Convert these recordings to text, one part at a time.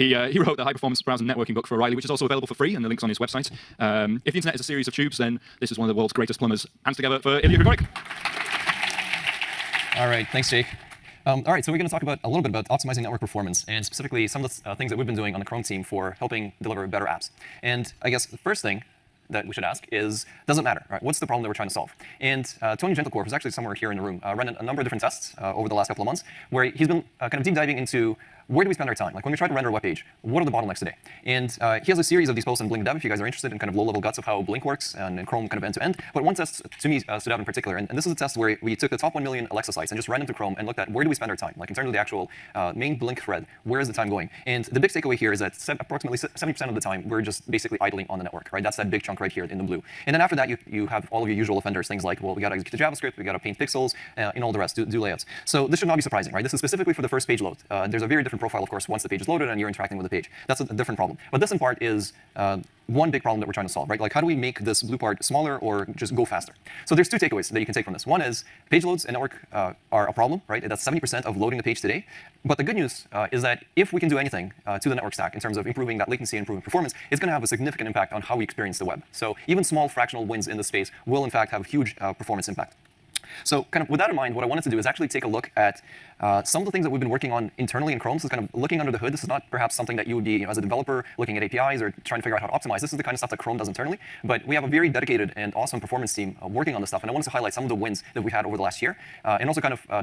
he, uh, he wrote the high performance browser networking book for O'Reilly, which is also available for free, and the link's on his website. Um, if the internet is a series of tubes, then this is one of the world's greatest plumbers. Hands together for Ilya Grigorik. All right, thanks, Jake. Um, all right, so we're going to talk about a little bit about optimizing network performance, and specifically some of the uh, things that we've been doing on the Chrome team for helping deliver better apps. And I guess the first thing that we should ask is, does it matter? Right? What's the problem that we're trying to solve? And uh, Tony Gentilcore, who's actually somewhere here in the room, uh, ran a number of different tests uh, over the last couple of months, where he's been uh, kind of deep diving into where do we spend our time? Like when we try to render a web page, what are the bottlenecks today? And uh, he has a series of these posts on Blink Dev if you guys are interested in kind of low-level guts of how Blink works and, and Chrome kind of end-to-end. -end. But one test to me uh, stood out in particular, and, and, this is a test where we took the top 1 million Alexa sites and just ran them to Chrome and looked at where do we spend our time? Like in terms of the actual uh, main Blink thread, where is the time going? And the big takeaway here is that approximately 70% of the time, we're just basically idling on the network, right? That's that big chunk right here in the blue. And then after that, you, you have all of your usual offenders, things like, well, we got to execute JavaScript, we got to paint pixels, uh, and all the rest, do, do, layouts. So this should not be surprising, right? This is specifically for the first page load. Uh, there's a very different profile, of course, once the page is loaded and you're interacting with the page. That's a, different problem. But this in part is uh, one big problem that we're trying to solve, right? Like how do we make this blue part smaller or just go faster? So there's two takeaways that you can take from this. One is page loads and network uh, are a problem, right? That's 70% of loading the page today. But the good news uh, is that if we can do anything uh, to the network stack in terms of improving that latency and improving performance, it's going to have a significant impact on how we experience the web. So even small fractional wins in this space will in fact have huge uh, performance impact. So kind of with that in mind, what I wanted to do is actually take a look at uh, some of the things that we've been working on internally in Chrome. So kind of looking under the hood. This is not perhaps something that you would be, you know, as a developer, looking at APIs or trying to figure out how to optimize. This is the kind of stuff that Chrome does internally. But we have a very dedicated and awesome performance team uh, working on this stuff. And I wanted to highlight some of the wins that we had over the last year, uh, and also kind of uh,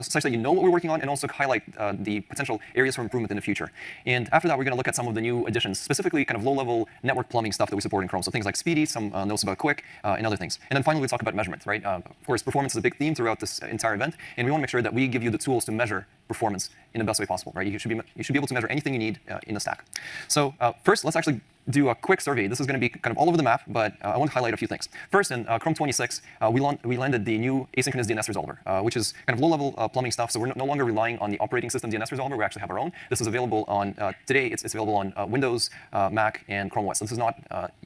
such that you know what we're working on and also highlight uh, the potential areas for improvement in the future. And after that, we're going to look at some of the new additions, specifically kind of low-level network plumbing stuff that we support in Chrome. So things like SPDY, some uh, notes about QUIC, uh, and other things. And then finally, we talk about measurement, right? Uh, of course, performance is a big theme throughout this entire event, and we want to make sure that we give you the tools to measure performance in the best way possible, right? You should be, you should be able to measure anything you need uh, in the stack. So uh, first, let's actually do a quick survey. This is going to be kind of all over the map, but uh, I want to highlight a few things. First, in uh, Chrome 26, uh, we, we, landed the new asynchronous DNS resolver, uh, which is kind of low-level plumbing stuff. So we're no longer relying on the operating system DNS resolver. We actually have our own. This is available on today. It's, it's, available on Windows, Mac, and Chrome OS. This is not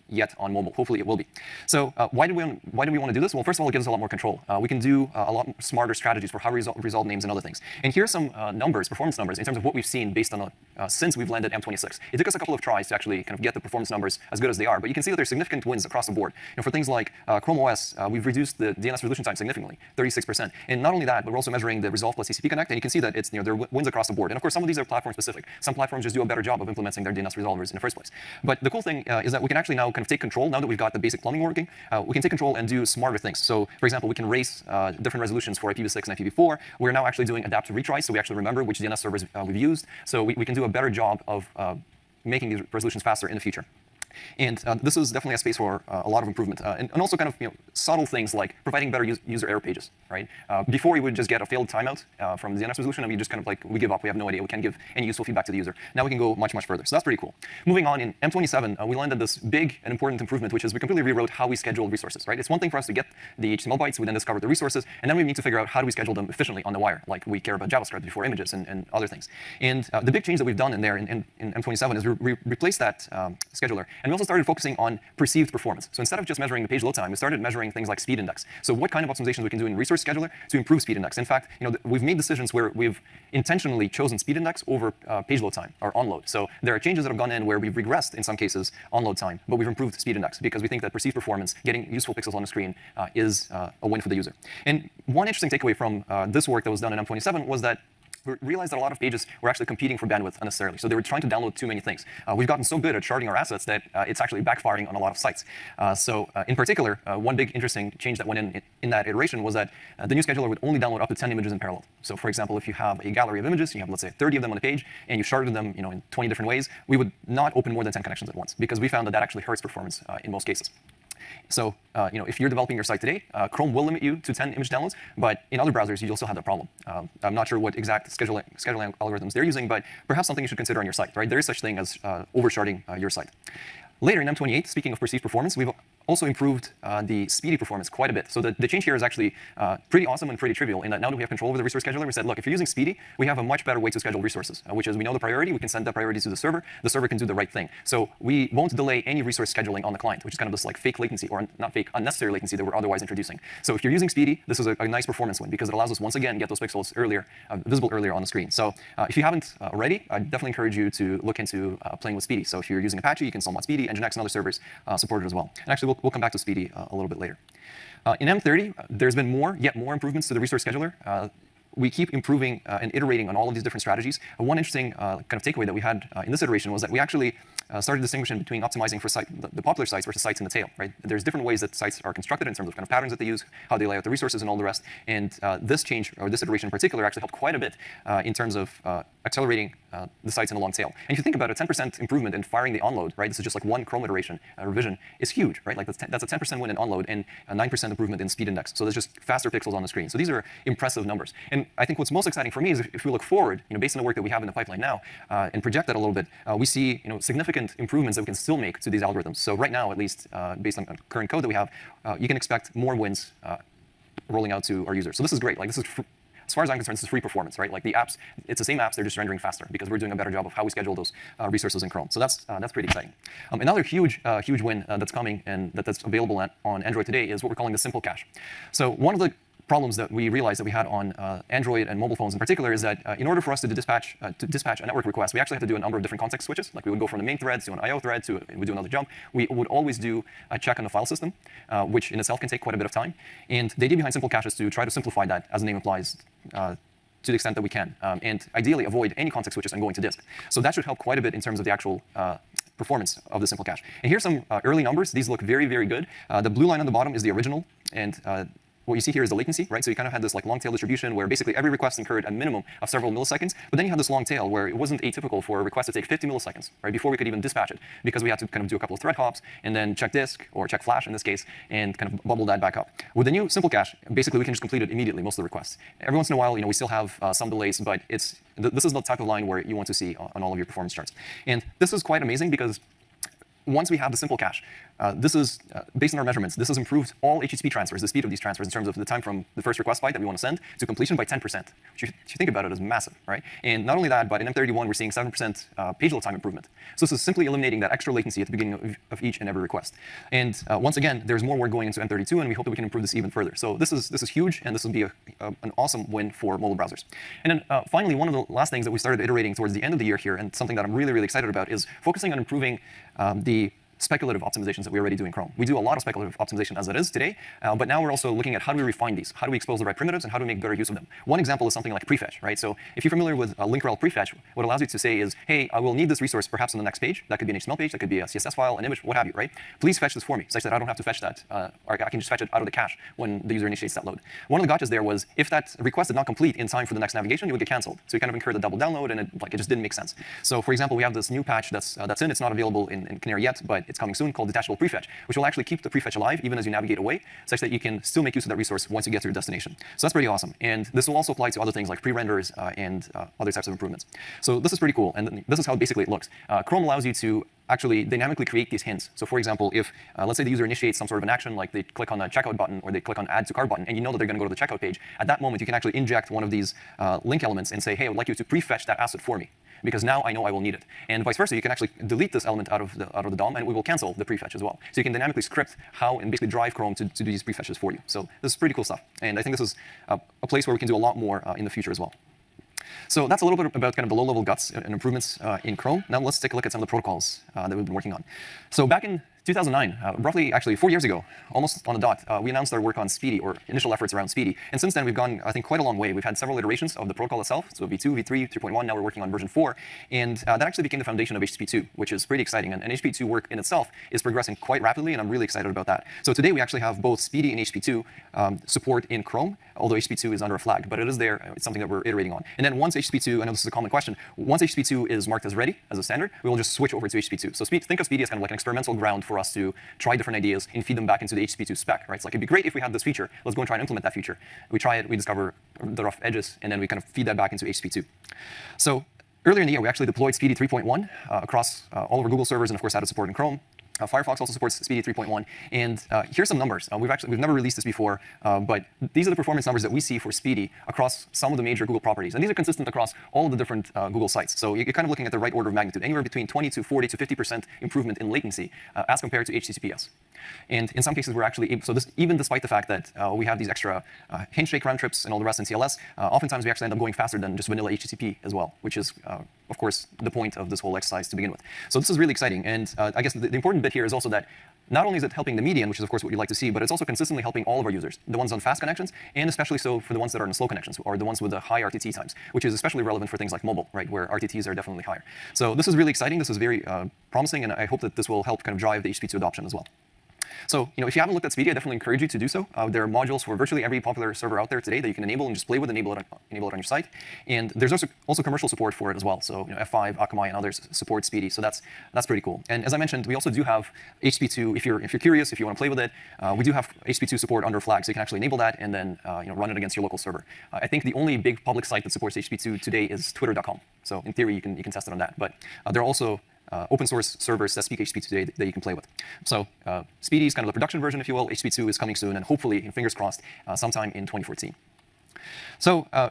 yet on mobile. Hopefully, it will be. So why do we why do we want to do this? Well, first of all, it gives us a lot more control. we can do a lot smarter strategies for how we resol resolve names and other things. And here some numbers, performance numbers, in terms of what we've seen based on since we've landed M26. It took us a couple of tries to actually kind of get the performance numbers as good as they are, but you can see that there's significant wins across the board. You know, for things like uh, Chrome OS, uh, we've reduced the DNS resolution time significantly, 36%. And not only that, but we're also measuring the Resolve plus TCP Connect, and you can see that it's, you know, there are wins across the board. And of course, some of these are platform specific. Some platforms just do a better job of implementing their DNS resolvers in the first place. But the cool thing uh, is that we can actually now kind of take control, now that we've got the basic plumbing working, uh, we can take control and do smarter things. So for example, we can uh, different resolutions for IPv6 and IPv4. We're now actually doing adaptive retries, so we actually remember which DNS servers uh, we've used. So we, we can do a better job of making these resolutions faster in the future. And uh, this is definitely a space for uh, a lot of improvement. Uh, and, and, also kind of you know, subtle things like providing better user error pages, right? Uh, before you would just get a failed timeout uh, from the DNS resolution, and we just kind of like, we give up, we have no idea, we can't give any useful feedback to the user. Now we can go much, much further. So that's pretty cool. Moving on, in M27, uh, we landed this big and important improvement, which is we completely rewrote how we schedule resources, right? It's one thing for us to get the HTML bytes, we then discover the resources, and then we need to figure out how do we schedule them efficiently on the wire, like we care about JavaScript before images and, and other things. And the big change that we've done in there in, in, in M27 is we re replaced that um, scheduler, and we also started focusing on perceived performance. So instead of just measuring the page load time, we started measuring things like speed index. So what kind of optimizations we can do in resource scheduler to improve speed index. In fact, you know, we've made decisions where we've intentionally chosen speed index over uh, page load time or onload. So there are changes that have gone in where we've regressed in some cases onload time, but we've improved speed index because we think that perceived performance, getting useful pixels on the screen, uh, is uh, a win for the user. And one interesting takeaway from uh, this work that was done in M27 was that realized that a lot of pages were actually competing for bandwidth unnecessarily. So they were trying to download too many things. Uh, we've gotten so good at sharding our assets that uh, it's actually backfiring on a lot of sites. Uh, so uh, in particular, uh, one big interesting change that went in in that iteration was that the new scheduler would only download up to 10 images in parallel. So for example, if you have a gallery of images, you have, let's say, 30 of them on a page, and you sharded them you know, in 20 different ways, we would not open more than 10 connections at once because we found that that actually hurts performance in most cases. So uh, you know, if you're developing your site today, uh, Chrome will limit you to 10 image downloads, but in other browsers, you'll still have that problem. Um, I'm not sure what exact scheduling, scheduling algorithms they're using, but perhaps something you should consider on your site, right? There is such thing as uh, oversharding uh, your site. Later in M28, speaking of perceived performance, we've also improved uh, the SPDY performance quite a bit. So the, the change here is actually uh, pretty awesome and pretty trivial in that now that we have control over the resource scheduler, we said, look, if you're using SPDY, we have a much better way to schedule resources, uh, which is we know the priority, we can send that priority to the server, the server can do the right thing. So we won't delay any resource scheduling on the client, which is kind of this like fake latency, or not fake, unnecessary latency that we're otherwise introducing. So if you're using SPDY, this is a, a nice performance win because it allows us once again get those pixels earlier, uh, visible earlier on the screen. So uh, if you haven't already, I definitely encourage you to look into playing with SPDY. So if you're using Apache, you can install mod_spdy, Nginx and other servers support it as well. And actually, we'll, we'll come back to SPDY uh, a little bit later. Uh, in M30, there's been more, yet more improvements to the resource scheduler. Uh, we keep improving uh, and iterating on all of these different strategies. Uh, one interesting uh, kind of takeaway that we had in this iteration was that we actually uh, started distinguishing between optimizing for site, the, the, popular sites versus sites in the tail, right? There's different ways that sites are constructed in terms of kind of patterns that they use, how they lay out the resources, and all the rest. And uh, this change, or this iteration in particular, actually helped quite a bit uh, in terms of uh, accelerating uh, the sites in a long tail. And if you think about a 10% improvement in firing the onload, right? This is just like one Chrome iteration, uh, revision, is huge, right? Like that's, that's a 10% win in onload and a 9% improvement in speed index. So there's just faster pixels on the screen. So these are impressive numbers. And I think what's most exciting for me is if, if we look forward, you know, based on the work that we have in the pipeline now, and project that a little bit, we see, you know, significant improvements that we can still make to these algorithms. So right now, at least, uh, based on current code that we have, uh, you can expect more wins uh, rolling out to our users. So this is great. Like this is, as far as I'm concerned, this is free performance, right? Like the apps, it's the same apps, they're just rendering faster because we're doing a better job of how we schedule those uh, resources in Chrome. So that's uh, that's pretty exciting. Um, another huge uh, huge win that's coming and that, that's available at, on Android today is what we're calling the simple cache. So one of the problems that we realized that we had on uh, Android and mobile phones in particular is that uh, in order for us to dispatch uh, to dispatch a network request, we actually have to do a number of different context switches. Like we would go from the main thread to an I/O thread to we do another jump. We would always do a check on the file system, uh, which in itself can take quite a bit of time. And the idea behind simple cache is to try to simplify that, as the name implies. Uh, to the extent that we can, um, and ideally avoid any context switches and going to disk. So that should help quite a bit in terms of the actual uh, performance of the simple cache. And here's some uh, early numbers. These look very, very good. Uh, the blue line on the bottom is the original, and uh, what you see here is the latency, right? So you kind of had this like long tail distribution where basically every request incurred a minimum of several milliseconds, but then you had this long tail where it wasn't atypical for a request to take 50 milliseconds, right, before we could even dispatch it, because we had to kind of do a couple of thread hops and then check disk or check flash in this case and kind of bubble that back up. With the new simple cache, basically we can just complete it immediately, most of the requests. Every once in a while, you know, we still have uh, some delays, but it's th this is the type of line where you want to see on all of your performance charts. And this is quite amazing because once we have the simple cache, uh, this is, uh, based on our measurements, this has improved all HTTP transfers, the speed of these transfers in terms of the time from the first request byte that we want to send to completion by 10%, which, if you think about it, is massive, right? And not only that, but in M31, we're seeing 7% uh, page load time improvement. So this is simply eliminating that extra latency at the beginning of, of each and every request. And uh, once again, there's more work going into M32, and we hope that we can improve this even further. So this is, this is huge, and this will be a, a, an awesome win for mobile browsers. And then uh, finally, one of the last things that we started iterating towards the end of the year here, and something that I'm really, really excited about, is focusing on improving um, the speculative optimizations that we already do in Chrome. We do a lot of speculative optimization as it is today, uh, but now we're also looking at how do we refine these? How do we expose the right primitives and how do we make better use of them? One example is something like prefetch, right? So if you're familiar with uh, link-rel prefetch, what allows you to say is, hey, I will need this resource perhaps on the next page. That could be an HTML page, that could be a CSS file, an image, what have you, right? Please fetch this for me, such that I don't have to fetch that, uh, or I can just fetch it out of the cache when the user initiates that load. One of the gotchas there was if that request did not complete in time for the next navigation, it would get canceled. So you kind of incur the double download, and it, like, it just didn't make sense. So for example, we have this new patch that's, uh, that's in. It's not available in, in Canary yet, but it's coming soon called detachable prefetch, which will actually keep the prefetch alive even as you navigate away, such that you can still make use of that resource once you get to your destination. So that's pretty awesome. And this will also apply to other things like pre-renders uh, and uh, other types of improvements. So this is pretty cool. And this is how basically it looks. Uh, Chrome allows you to actually dynamically create these hints. So for example, if uh, let's say the user initiates some sort of an action, like they click on the checkout button or they click on add to cart button, and you know that they're going to go to the checkout page, at that moment you can actually inject one of these uh, link elements and say, hey, I would like you to prefetch that asset for me because now I know I will need it. And vice versa, you can actually delete this element out of the, out of the DOM, and we will cancel the prefetch as well. So you can dynamically script how and basically drive Chrome to, to do these prefetches for you. So this is pretty cool stuff. And I think this is a, a place where we can do a lot more uh, in the future as well. So that's a little bit about kind of the low-level guts and improvements uh, in Chrome. Now let's take a look at some of the protocols uh, that we've been working on. So back in 2009, uh, roughly actually four years ago, almost on the dot, uh, we announced our work on SPDY or initial efforts around SPDY. And since then, we've gone, I think, quite a long way. We've had several iterations of the protocol itself. So V2, V3, 3.1, now we're working on version 4. And uh, that actually became the foundation of HTTP2, which is pretty exciting. And, and HTTP2 work in itself is progressing quite rapidly, and I'm really excited about that. So today, we actually have both SPDY and HTTP2 um, support in Chrome, although HTTP2 is under a flag, but it is there. It's something that we're iterating on. And then once HTTP2, I know this is a common question, once HTTP2 is marked as ready, as a standard, we will just switch over to HTTP2. So think of SPDY as kind of like an experimental ground for us to try different ideas and feed them back into the HTTP2 spec, right? It's like, it'd be great if we had this feature. Let's go and try and implement that feature. We try it, we discover the rough edges, and then we kind of feed that back into HTTP2. So earlier in the year, we actually deployed SPDY 3.1 uh, across uh, all of our Google servers and, of course, added support in Chrome. Uh, Firefox also supports SPDY 3.1, and uh, here's some numbers. Uh, we've actually we've never released this before, uh, but these are the performance numbers that we see for SPDY across some of the major Google properties, and these are consistent across all the different uh, Google sites. So you're kind of looking at the right order of magnitude, anywhere between 20 to 40 to 50 percent improvement in latency uh, as compared to HTTPS. And in some cases, we're actually able, so this, even despite the fact that uh, we have these extra uh, handshake round trips and all the rest in TLS, uh, oftentimes we actually end up going faster than just vanilla HTTP as well, which is of course the point of this whole exercise to begin with. So this is really exciting, and I guess the, the important bit here is also that not only is it helping the median, which is of course what you'd like to see, but it's also consistently helping all of our users, the ones on fast connections, and especially so for the ones that are on slow connections, or the ones with the high RTT times, which is especially relevant for things like mobile, right, where RTTs are definitely higher. So this is really exciting. This is very uh, promising, and I hope that this will help kind of drive the HTTP2 adoption as well. So you know, if you haven't looked at SPDY, I definitely encourage you to do so. Uh, there are modules for virtually every popular server out there today that you can enable and just play with, enable it, enable it on your site. And there's also, also commercial support for it as well. So you know, F5, Akamai, and others support SPDY. So that's that's pretty cool. And as I mentioned, we also do have HTTP2. If you're if you're curious, if you want to play with it, uh, we do have HTTP2 support under flag, so you can actually enable that and then uh, you know run it against your local server. Uh, I think the only big public site that supports HTTP2 today is Twitter.com. So in theory, you can you can test it on that. But uh, there are also uh, open source servers that speak HTTP today that you can play with. So uh, SPDY is kind of the production version, if you will. HTTP2 is coming soon, and hopefully, fingers crossed, uh, sometime in 2014. So uh,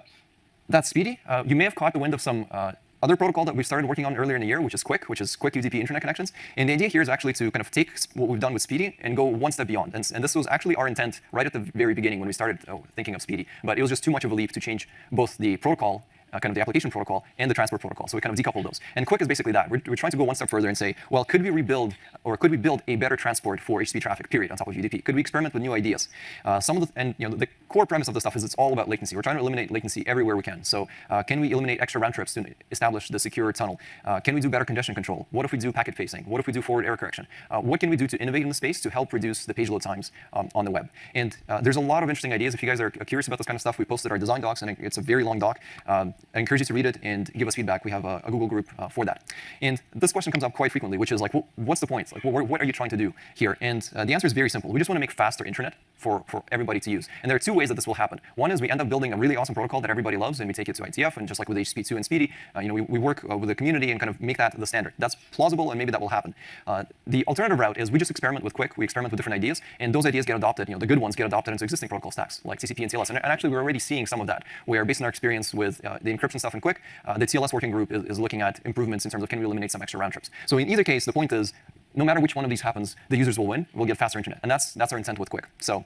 that's SPDY. Uh, you may have caught the wind of some uh, other protocol that we started working on earlier in the year, which is QUIC, which is Quick UDP Internet Connections. And the idea here is actually to kind of take what we've done with SPDY and go one step beyond. And, and this was actually our intent right at the very beginning when we started oh, thinking of SPDY. But it was just too much of a leap to change both the protocol uh, kind of the application protocol and the transport protocol. So we kind of decouple those. And QUIC is basically that. We're, we're trying to go one step further and say, well, could we rebuild or could we build a better transport for HTTP traffic, period, on top of UDP? Could we experiment with new ideas? Uh, some of the, and you know, the, the core premise of this stuff is it's all about latency. We're trying to eliminate latency everywhere we can. So uh, can we eliminate extra round trips to establish the secure tunnel? Uh, can we do better congestion control? What if we do packet pacing? What if we do forward error correction? Uh, what can we do to innovate in the space to help reduce the page load times um, on the web? And uh, there's a lot of interesting ideas. If you guys are curious about this kind of stuff, we posted our design docs, and it's a very long doc. Um, I encourage you to read it and give us feedback. We have a, a Google group uh, for that. And this question comes up quite frequently, which is like, well, what's the point? Like, well, what are you trying to do here? And uh, the answer is very simple. We just want to make faster internet for, for everybody to use. And there are two ways that this will happen. One is we end up building a really awesome protocol that everybody loves, and we take it to IETF, and just like with HTTP2 and SPDY, uh, you know, we, we work uh, with the community and kind of make that the standard. That's plausible, and maybe that will happen. Uh, the alternative route is we just experiment with QUIC, we experiment with different ideas, and those ideas get adopted, you know, the good ones get adopted into existing protocol stacks, like TCP and TLS. And, and actually, we're already seeing some of that, where based on our experience with uh, the encryption stuff in QUIC, uh, the TLS working group is, is looking at improvements in terms of can we eliminate some extra round trips. So in either case, the point is, no matter which one of these happens, the users will win. We'll get faster internet, and that's that's our intent with QUIC. So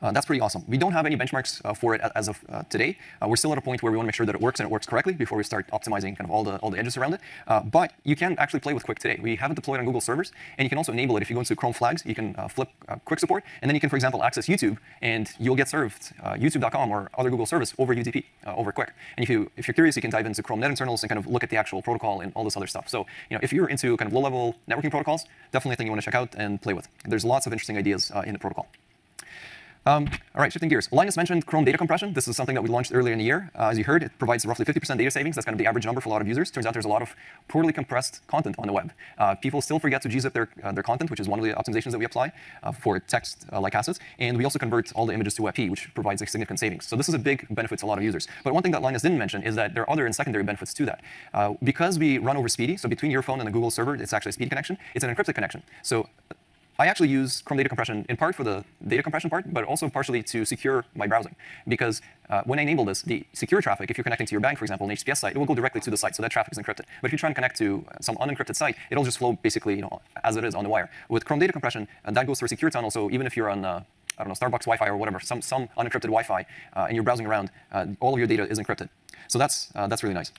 that's pretty awesome. We don't have any benchmarks uh, for it as of uh, today. Uh, we're still at a point where we want to make sure that it works and it works correctly before we start optimizing kind of all the all the edges around it. Uh, but you can actually play with QUIC today. We have it deployed on Google servers, and you can also enable it if you go into Chrome flags. You can uh, flip QUIC support, and then you can, for example, access YouTube, and you'll get served YouTube.com or other Google service over UDP over QUIC. And if you if you're curious, you can dive into Chrome net internals and kind of look at the actual protocol and all this other stuff. So you know, if you're into kind of low-level networking protocols, definitely a thing you want to check out and play with. There's lots of interesting ideas in the protocol. Um, all right, shifting gears. Linus mentioned Chrome data compression. This is something that we launched earlier in the year. Uh, as you heard, it provides roughly 50% data savings. That's kind of the average number for a lot of users. Turns out there's a lot of poorly compressed content on the web. Uh, people still forget to gzip their, uh, their content, which is one of the optimizations that we apply uh, for text-like uh, assets. And we also convert all the images to WebP, which provides a significant savings. So this is a big benefit to a lot of users. But one thing that Linus didn't mention is that there are other and secondary benefits to that. Uh, because we run over SPDY, so between your phone and the Google server, it's actually a SPDY connection. It's an encrypted connection. So I actually use Chrome data compression in part for the data compression part, but also partially to secure my browsing. Because uh, when I enable this, the secure traffic, if you're connecting to your bank, for example, an HTTPS site, it will go directly to the site, so that traffic is encrypted. But if you try and connect to some unencrypted site, it'll just flow basically you know, as it is on the wire. With Chrome data compression, uh, that goes through a secure tunnel, so even if you're on uh, I don't know, Starbucks Wi-Fi or whatever, some, some unencrypted Wi-Fi, uh, and you're browsing around, uh, all of your data is encrypted. So that's, uh, that's really nice.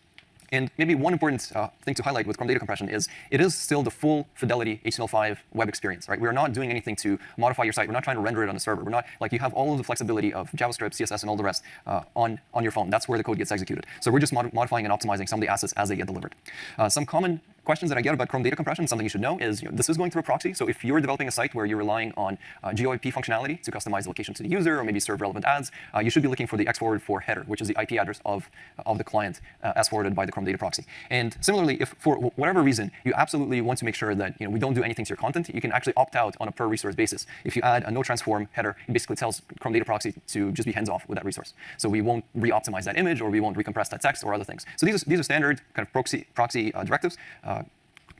And maybe one important uh, thing to highlight with Chrome data compression is it is still the full fidelity HTML5 web experience, right? We're not doing anything to modify your site. We're not trying to render it on the server. We're not like you have all of the flexibility of JavaScript, CSS, and all the rest uh, on, on your phone. That's where the code gets executed. So we're just mod modifying and optimizing some of the assets as they get delivered. Uh, some common questions that I get about Chrome data compression, something you should know is you know, this is going through a proxy. So if you're developing a site where you're relying on uh, GeoIP functionality to customize the location to the user or maybe serve relevant ads, uh, you should be looking for the xforward for header, which is the IP address of, of the client uh, as forwarded by the Chrome data proxy. And similarly, if for whatever reason you absolutely want to make sure that you know, we don't do anything to your content, you can actually opt out on a per resource basis. If you add a no transform header, it basically tells Chrome data proxy to just be hands off with that resource. So we won't re-optimize that image or we won't recompress that text or other things. So these are, these are standard kind of proxy, proxy uh, directives.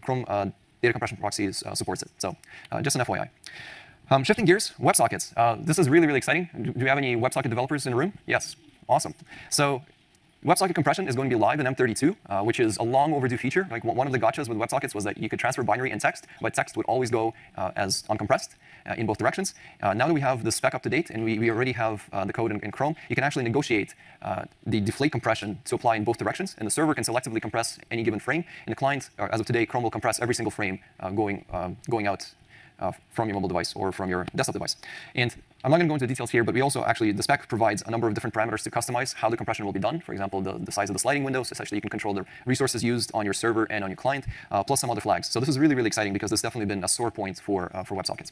Chrome uh, data compression proxies uh, supports it. So uh, just an FYI. Um, shifting gears, WebSockets. This is really, really exciting. Do we have any WebSocket developers in the room? Yes, awesome. So WebSocket compression is going to be live in M32, uh, which is a long overdue feature. Like one of the gotchas with WebSockets was that you could transfer binary and text, but text would always go uh, as uncompressed uh, in both directions. Uh, now that we have the spec up to date and we, we already have uh, the code in, in, Chrome, you can actually negotiate uh, the deflate compression to apply in both directions. And the server can selectively compress any given frame. And the client, as of today, Chrome will compress every single frame going, going out from your mobile device or from your desktop device. And I'm not going to go into details here, but we also actually, the spec provides a number of different parameters to customize how the compression will be done. For example, the, the size of the sliding windows. Essentially, you can control the resources used on your server and on your client, uh, plus some other flags. So this is really, really exciting because this has definitely been a sore point for, uh, for WebSockets.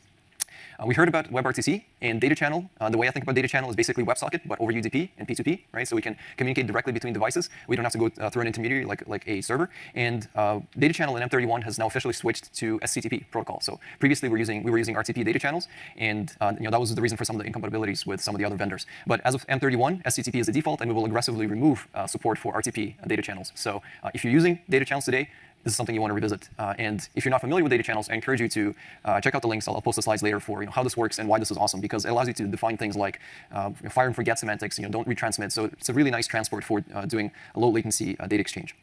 Uh, we heard about WebRTC and data channel. Uh, the way I think about data channel is basically WebSocket, but over UDP and P2P, right? So we can communicate directly between devices. We don't have to go uh, through an intermediary like, like a server. And uh, data channel in M31 has now officially switched to SCTP protocol. So previously we were using, we were using RTP data channels, and uh, you know, that was the reason for some of the incompatibilities with some of the other vendors. But as of M31, SCTP is the default, and we will aggressively remove uh, support for RTP data channels. So if you're using data channels today, this is something you want to revisit. Uh, and if you're not familiar with data channels, I encourage you to uh, check out the links. I'll, I'll, post the slides later for you know, how this works and why this is awesome, because it allows you to define things like uh, fire and forget semantics, you know, don't retransmit. So it's a really nice transport for uh, doing a low latency uh, data exchange.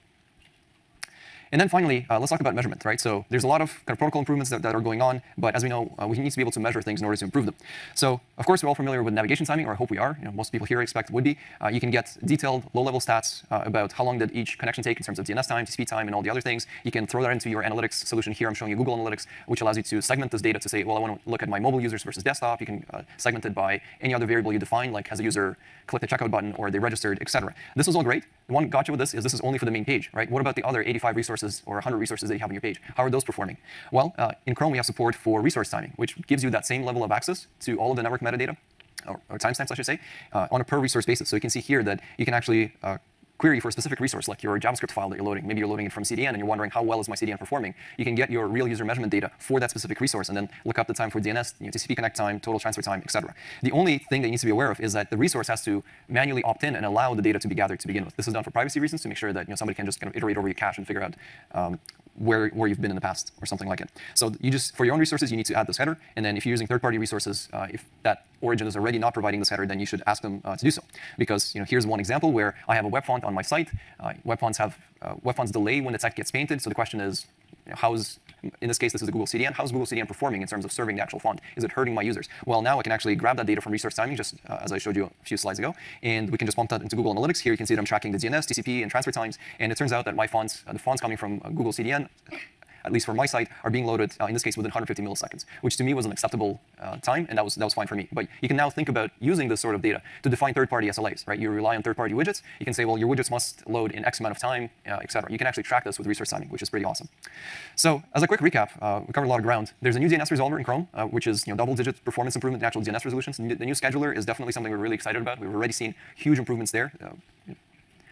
And then finally, uh, let's talk about measurement, right? So there's a lot of kind of protocol improvements that, that are going on, but as we know, uh, we need to be able to measure things in order to improve them. So of course, we're all familiar with navigation timing, or I hope we are. You know, most people here expect would be. Uh, you can get detailed low-level stats uh, about how long did each connection take in terms of DNS time, TCP time, and all the other things. You can throw that into your analytics solution here. I'm showing you Google Analytics, which allows you to segment this data to say, well, I want to look at my mobile users versus desktop. You can uh, segment it by any other variable you define, like has a user clicked the checkout button or they registered, etc. This is all great. The one gotcha with this is this is only for the main page, right? What about the other 85 resources or 100 resources that you have on your page? How are those performing? Well, uh, in Chrome, we have support for resource timing, which gives you that same level of access to all of the network metadata, or, or timestamps, I should say, uh, on a per resource basis. So you can see here that you can actually uh, query for a specific resource, like your JavaScript file that you're loading. Maybe you're loading it from CDN and you're wondering how well is my CDN performing. You can get your real user measurement data for that specific resource and then look up the time for DNS, you know, TCP connect time, total transfer time, etc. The only thing that you need to be aware of is that the resource has to manually opt in and allow the data to be gathered to begin with. This is done for privacy reasons to make sure that you know, somebody can just kind of iterate over your cache and figure out um, where, where you've been in the past or something like it. So you just, for your own resources, you need to add this header. And then if you're using third-party resources, uh, if that origin is already not providing this header, then you should ask them uh, to do so. Because you know, here's one example where I have a web font on my site. Uh, web fonts have uh, web fonts delay when the text gets painted. So the question is, you know, how's in this case, this is a Google CDN. How's Google CDN performing in terms of serving the actual font? Is it hurting my users? Well, now I can actually grab that data from resource timing, just uh, as I showed you a few slides ago, and we can just pump that into Google Analytics. Here you can see that I'm tracking the DNS, TCP, and transfer times, and it turns out that my fonts, uh, the fonts coming from uh, Google CDN, at least for my site, are being loaded, uh, in this case, within 150 milliseconds, which to me was an acceptable uh, time, and that was, that was fine for me. But you can now think about using this sort of data to define third-party SLAs, right? You rely on third-party widgets. You can say, well, your widgets must load in X amount of time, uh, et cetera. You can actually track this with resource timing, which is pretty awesome. So as a quick recap, uh, we covered a lot of ground. There's a new DNS resolver in Chrome, uh, which is you know, double-digit performance improvement in actual DNS resolutions. The new scheduler is definitely something we're really excited about. We've already seen huge improvements there.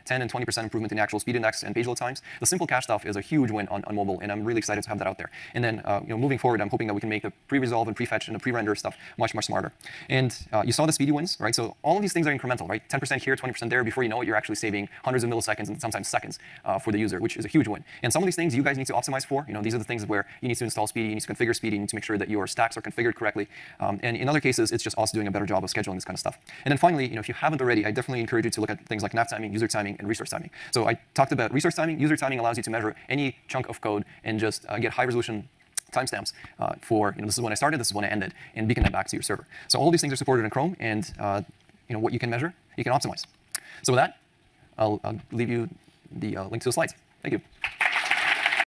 Uh, 10 and 20% improvement in actual speed index and page load times. The simple cache stuff is a huge win on, on mobile, and I'm really excited to have that out there. And then, uh, you know, moving forward, I'm hoping that we can make the pre-resolve and pre-fetch and the pre-render stuff much, much smarter. And uh, you saw the SPDY wins, right? So all of these things are incremental, right? 10% here, 20% there. Before you know it, you're actually saving hundreds of milliseconds and sometimes seconds uh, for the user, which is a huge win. And some of these things you guys need to optimize for. You know, these are the things where you need to install SPDY, you need to configure SPDY, you need to make sure that your stacks are configured correctly. Um, and in other cases, it's just us doing a better job of scheduling this kind of stuff. And then finally, you know, if you haven't already, I definitely encourage you to look at things like nav timing, user timing, and resource timing. So I talked about resource timing. User timing allows you to measure any chunk of code and just uh, get high resolution timestamps uh, for, you know, this is when I started, this is when I ended, and beacon that back to your server. So all these things are supported in Chrome, and uh, you know, what you can measure, you can optimize. So with that, I'll, I'll leave you the uh, link to the slides. Thank you.